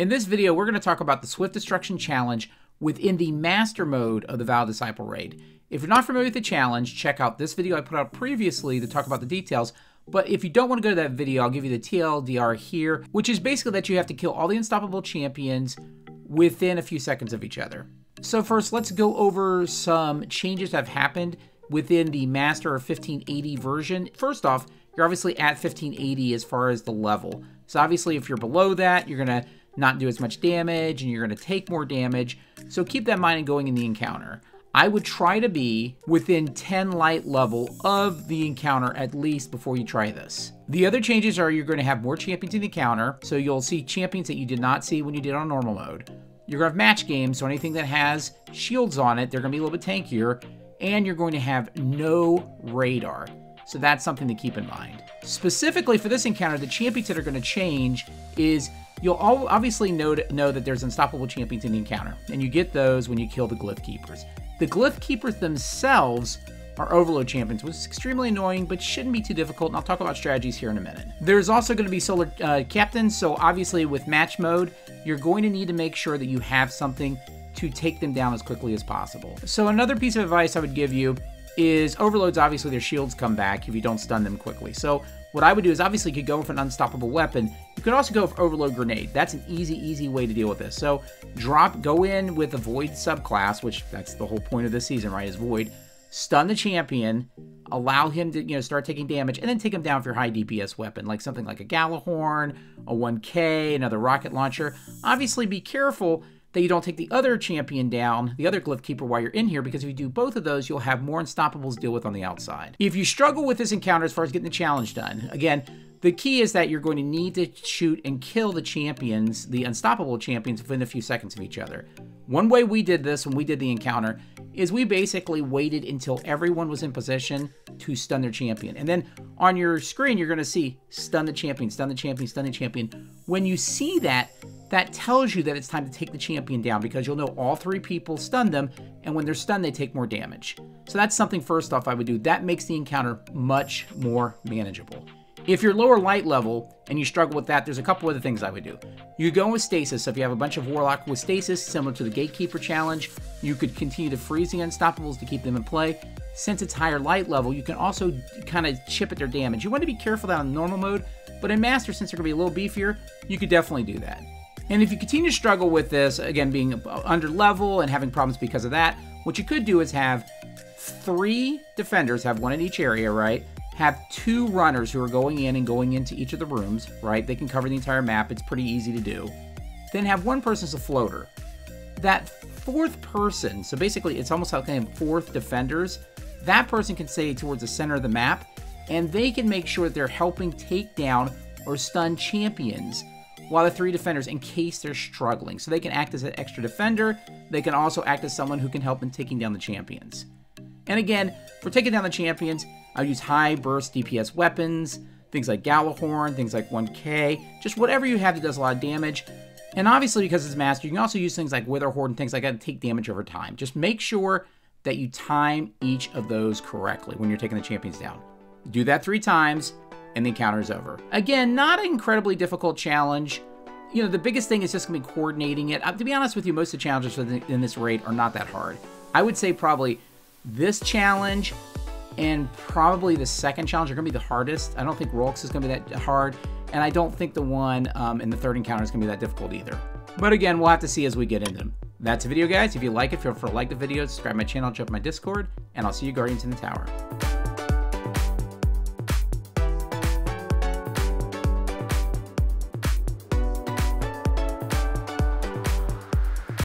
In this video, we're going to talk about the Swift Destruction Challenge within the Master mode of the Vow Disciple Raid. If you're not familiar with the challenge, check out this video I put out previously to talk about the details. But if you don't want to go to that video, I'll give you the TLDR here, which is basically that you have to kill all the unstoppable champions within a few seconds of each other. So first, let's go over some changes that have happened within the Master of 1580 version. First off, you're obviously at 1580 as far as the level. So obviously if you're below that, you're going to not do as much damage and you're going to take more damage. So keep that in mind going in the encounter. I would try to be within 10 light level of the encounter at least before you try this. The other changes are you're going to have more champions in the encounter, so you'll see champions that you did not see when you did on normal mode. You're going to have match games, so anything that has shields on it, they're going to be a little bit tankier, and you're going to have no radar. So that's something to keep in mind. Specifically for this encounter, the champions that are going to change is you'll obviously know, know that there's unstoppable champions in the encounter, and you get those when you kill the Glyph Keepers. The Glyph Keepers themselves are Overload champions, which is extremely annoying, but shouldn't be too difficult, and I'll talk about strategies here in a minute. There's also going to be Solar uh, Captains, so obviously with match mode, you're going to need to make sure that you have something to take them down as quickly as possible. So another piece of advice I would give you is overloads, obviously their shields come back if you don't stun them quickly. So what I would do is obviously you could go with an unstoppable weapon. You could also go with overload grenade. That's an easy, easy way to deal with this. So drop, go in with a void subclass, which that's the whole point of this season, right? Is void. Stun the champion, allow him to you know start taking damage, and then take him down for your high DPS weapon, like something like a Gjallarhorn, a 1K, another rocket launcher. Obviously, be careful that you don't take the other champion down, the other Glyph Keeper, while you're in here, because if you do both of those, you'll have more Unstoppables to deal with on the outside. If you struggle with this encounter as far as getting the challenge done, again, the key is that you're going to need to shoot and kill the champions, the unstoppable champions, within a few seconds of each other. One way we did this when we did the encounter is we basically waited until everyone was in position to stun their champion. And then on your screen, you're going to see stun the champion, stun the champion, stun the champion. When you see that, that tells you that it's time to take the champion down because you'll know all three people stun them, and when they're stunned, they take more damage. So that's something first off I would do. That makes the encounter much more manageable. If you're lower light level and you struggle with that, there's a couple other things I would do. You go with stasis. So if you have a bunch of warlock with stasis, similar to the gatekeeper challenge, you could continue to freeze the unstoppables to keep them in play. Since it's higher light level, you can also kind of chip at their damage. You want to be careful that on normal mode, but in master, since they're going to be a little beefier, you could definitely do that. And if you continue to struggle with this, again, being under level and having problems because of that, what you could do is have three defenders, have one in each area, right? Have two runners who are going in and going into each of the rooms, right? They can cover the entire map. It's pretty easy to do. Then have one person as a floater. That fourth person, so basically it's almost like kind of fourth defenders, that person can stay towards the center of the map and they can make sure that they're helping take down or stun champions while the three defenders in case they're struggling. So they can act as an extra defender. They can also act as someone who can help in taking down the champions. And again, for taking down the champions, I use high burst DPS weapons, things like Gjallarhorn, things like 1K, just whatever you have that does a lot of damage. And obviously, because it's master, you can also use things like Witherhoard and things like that to take damage over time. Just make sure that you time each of those correctly when you're taking the champions down. Do that three times, and the encounter is over. Again, not an incredibly difficult challenge. You know, the biggest thing is just to be coordinating it. Uh, to be honest with you, most of the challenges in this raid are not that hard. I would say probably this challenge and probably the second challenge are going to be the hardest. I don't think Rhulk's is going to be that hard, and I don't think the one um, in the third encounter is going to be that difficult either. But again, we'll have to see as we get into them. That's the video, guys. If you like it, feel free to like the video, subscribe my channel, jump my Discord, and I'll see you Guardians in the Tower.